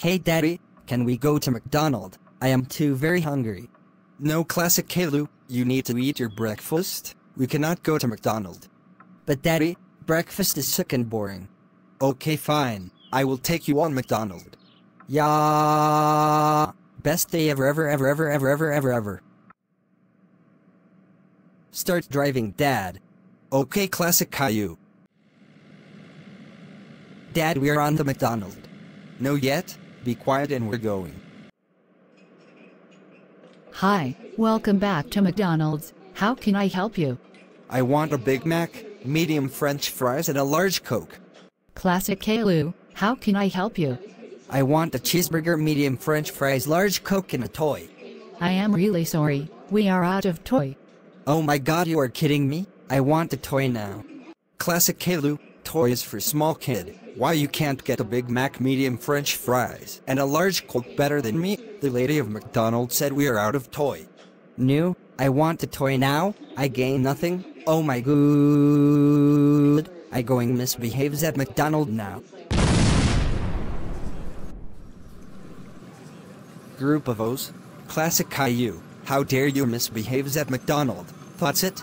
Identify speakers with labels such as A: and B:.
A: Hey daddy, can we go to McDonald? I am too very hungry.
B: No classic Caillou, you need to eat your breakfast. We cannot go to McDonald.
A: But daddy, breakfast is sick and boring.
B: Okay fine, I will take you on McDonald.
A: Yeah. Best day ever ever ever ever ever ever ever ever. Start driving dad.
B: Okay classic Caillou.
A: Dad we are on the McDonald.
B: No yet, be quiet and we're going.
C: Hi, welcome back to McDonald's. How can I help you?
B: I want a Big Mac, medium french fries and a large Coke.
C: Classic Caillou, how can I help you?
A: I want a cheeseburger, medium french fries, large Coke and a toy.
C: I am really sorry, we are out of toy.
A: Oh my god you are kidding me? I want a toy now.
B: Classic Caillou, toys for small kid. Why you can't get a Big Mac medium french fries and a large Coke better than me? The lady of McDonald's said we are out of toy.
A: New, I want a toy now, I gain nothing, oh my good. I going misbehaves at McDonald now.
B: Group of O's. Classic Caillou. How dare you misbehaves at McDonald? Thoughts it?